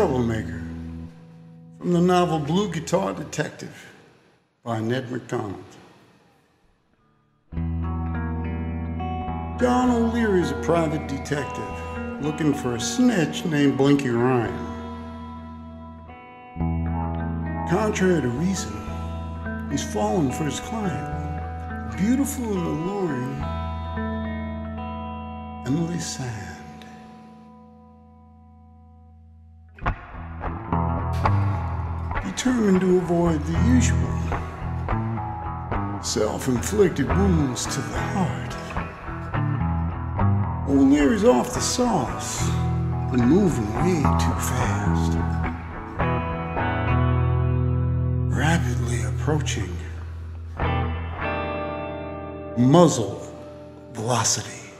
Troublemaker from the novel Blue Guitar Detective by Ned McDonald. John O'Leary is a private detective looking for a snitch named Blinky Ryan. Contrary to reason, he's fallen for his client, beautiful and alluring Emily Sand. Determined to avoid the usual self inflicted wounds to the heart. O'Leary's off the sauce and moving way too fast. Rapidly approaching muzzle velocity.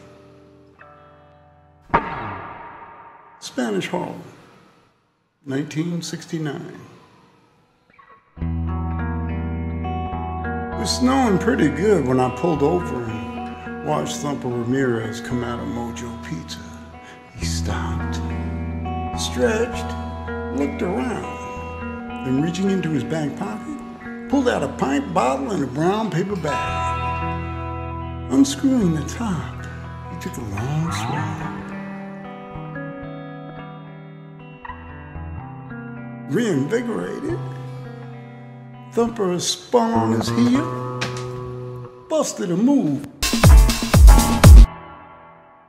Spanish Harlem, 1969. Was snowing pretty good when I pulled over and watched Thumper Ramirez come out of Mojo Pizza. He stopped, stretched, looked around, then reaching into his back pocket, pulled out a pint bottle and a brown paper bag. Unscrewing the top, he took a long swig. Reinvigorated, Thumper spun on his heel, busted a move,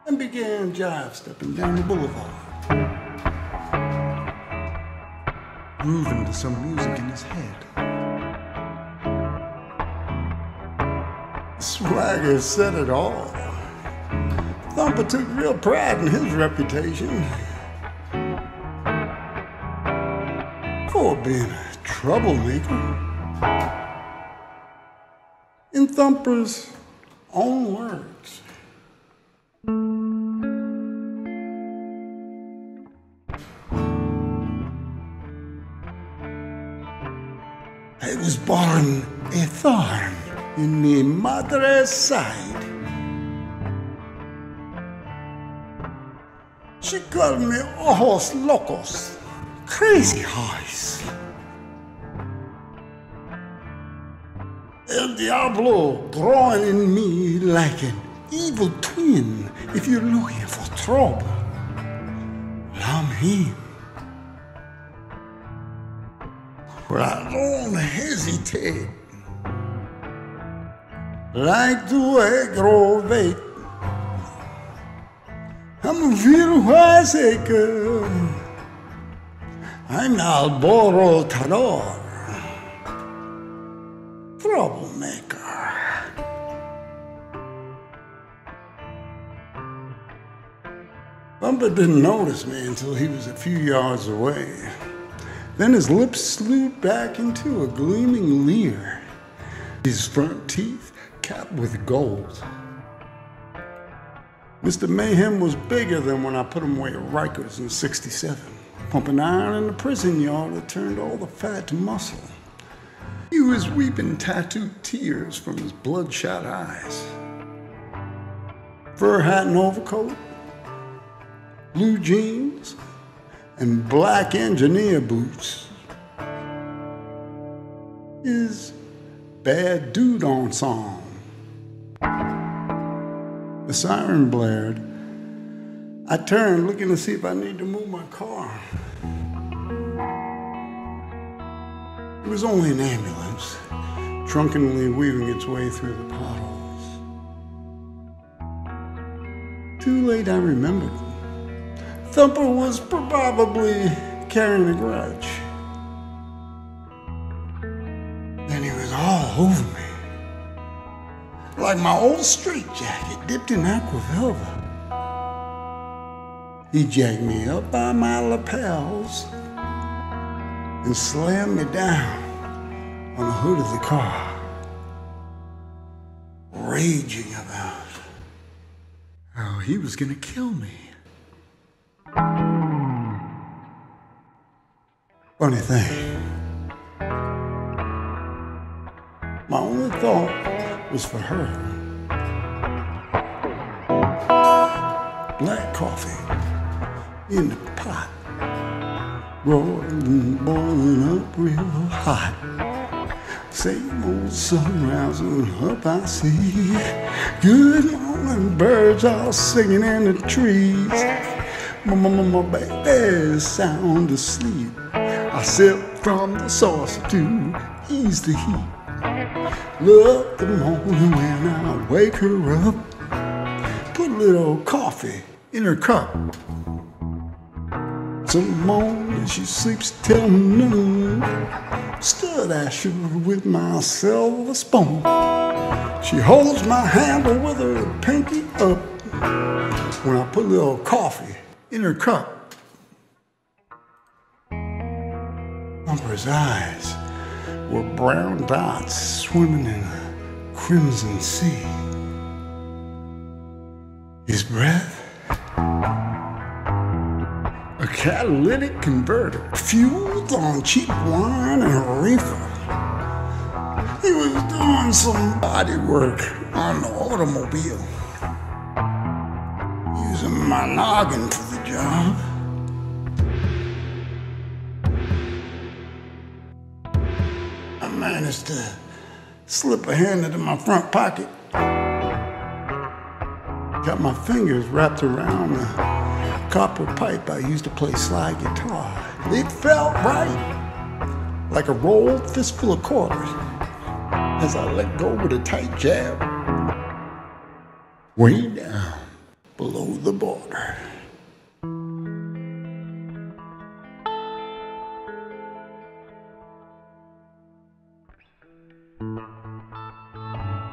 and began jive stepping down the boulevard. Grooving to some music in his head. Swagger said it all. Thumper took real pride in his reputation for being a troublemaker. Thumper's own words. I was born a thorn in my mother's side. She called me ojos locos, crazy eyes. Diablo drawing in me like an evil twin if you're looking for trouble. I'm him. But I don't hesitate. Like to aggravate. I'm a real wiseacre. I'm alborotador troublemaker. Thumper didn't notice me until he was a few yards away. Then his lips slewed back into a gleaming leer, his front teeth capped with gold. Mr. Mayhem was bigger than when I put him away at Rikers in 67, pumping iron in the prison yard that turned all the fat to muscle. He was weeping tattooed tears from his bloodshot eyes. Fur hat and overcoat, blue jeans, and black engineer boots. His bad dude on song. The siren blared. I turned looking to see if I need to move my car. It was only an ambulance, drunkenly weaving its way through the potholes. Too late, I remembered. Thumper was probably carrying a grudge. Then he was all over me. Like my old straitjacket dipped in aqua velva. He jacked me up by my lapels and slammed me down on the hood of the car, raging about how he was going to kill me. Funny thing, my only thought was for her. Black coffee in the pot roaring, boiling up real hot. Same old sun rising up, I see. Good morning, birds all singing in the trees. My, my, my baby's sound asleep. I sip from the saucer to ease the heat. Love the morning when I wake her up. Put a little coffee in her cup. Some morning she sleeps till noon. Stir that sugar with my silver spoon. She holds my handle with her pinky up when I put a little coffee in her cup. Thumper's eyes were brown dots swimming in a crimson sea. His breath a catalytic converter, fueled on cheap wine and a reefer. He was doing some body work on the automobile, using my noggin for the job. I managed to slip a hand into my front pocket. Got my fingers wrapped around the copper pipe I used to play slide guitar. It felt right, like a rolled fistful of quarters, as I let go with a tight jab, way down below the border.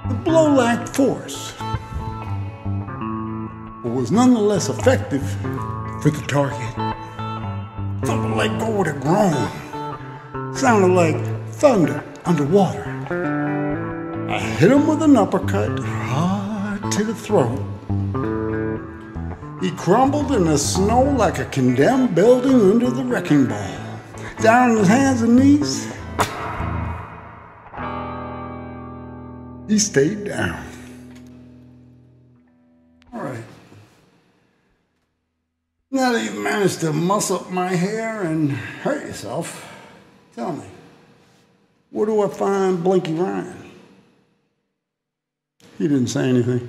The blow lacked force but was nonetheless effective for the target. Something like go with a groan. Sounded like thunder underwater. I hit him with an uppercut hard to the throat. He crumbled in the snow like a condemned building under the wrecking ball. Down on his hands and knees, he stayed down. Managed to muss up my hair and hurt yourself, tell me, where do I find Blinky Ryan? He didn't say anything.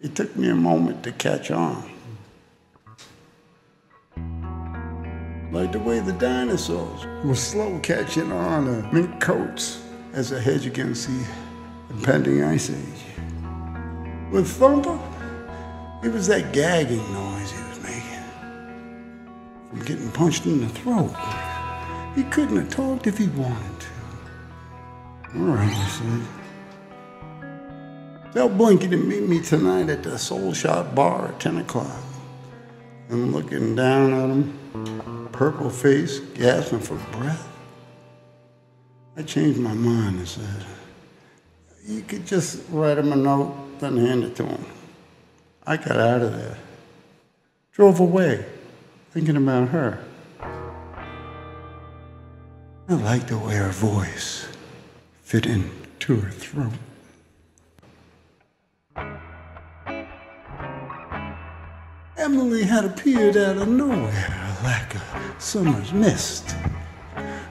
It took me a moment to catch on. Like the way the dinosaurs were slow catching on to mink coats as a hedge against the impending ice age. With Thumper, it was that gagging noise from getting punched in the throat. He couldn't have talked if he wanted to. All right, I said. Tell Blinky to meet me tonight at the Soul Shot Bar at 10 o'clock. I'm looking down at him, purple face, gasping for breath, I changed my mind and said, You could just write him a note, then hand it to him. I got out of there. Drove away thinking about her. I like the way her voice fit into her throat. Emily had appeared out of nowhere like a summer's mist.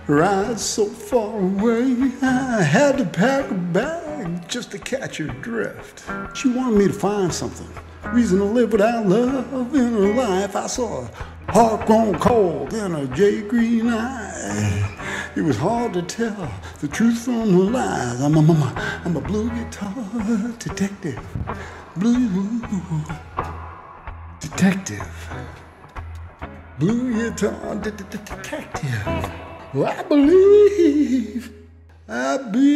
Her eyes so far away, I had to pack a bag just to catch her drift. She wanted me to find something, reason to live without love in her life. I saw heart grown cold in a jay green eye. It was hard to tell the truth from the lies. I'm a, I'm a, I'm a blue guitar detective. Blue detective. Blue guitar detective. I believe I be